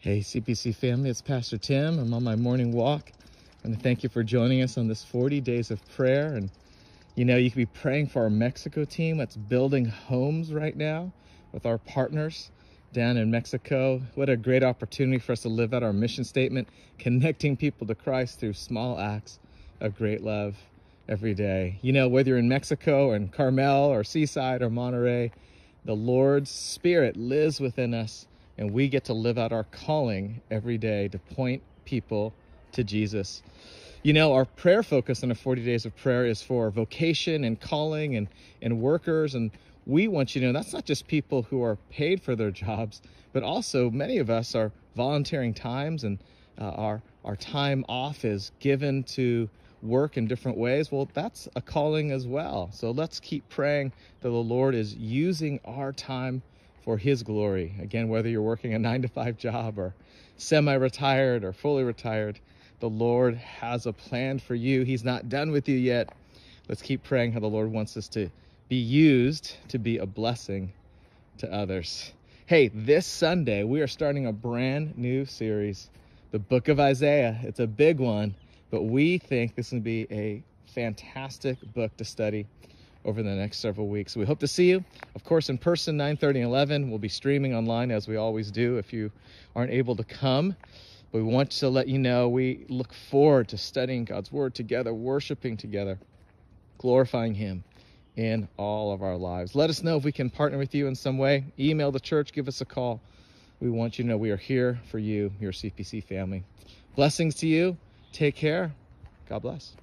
Hey, CPC family, it's Pastor Tim. I'm on my morning walk. And thank you for joining us on this 40 days of prayer. And you know, you could be praying for our Mexico team that's building homes right now with our partners down in Mexico. What a great opportunity for us to live out our mission statement, connecting people to Christ through small acts of great love every day. You know, whether you're in Mexico or in Carmel or Seaside or Monterey, the Lord's Spirit lives within us and we get to live out our calling every day to point people to Jesus. You know, our prayer focus in the 40 days of prayer is for vocation and calling and, and workers. And we want you to know that's not just people who are paid for their jobs, but also many of us are volunteering times and uh, our, our time off is given to work in different ways. Well, that's a calling as well. So let's keep praying that the Lord is using our time for his glory. Again, whether you're working a nine to five job or semi-retired or fully retired, the Lord has a plan for you. He's not done with you yet. Let's keep praying how the Lord wants us to be used to be a blessing to others. Hey, this Sunday, we are starting a brand new series, the book of Isaiah. It's a big one, but we think this will be a fantastic book to study over the next several weeks. We hope to see you, of course, in person, 9:30 and 11. We'll be streaming online as we always do if you aren't able to come. But we want to let you know we look forward to studying God's Word together, worshiping together, glorifying Him in all of our lives. Let us know if we can partner with you in some way. Email the church, give us a call. We want you to know we are here for you, your CPC family. Blessings to you. Take care. God bless.